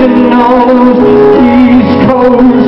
Oregon knows, East Coast.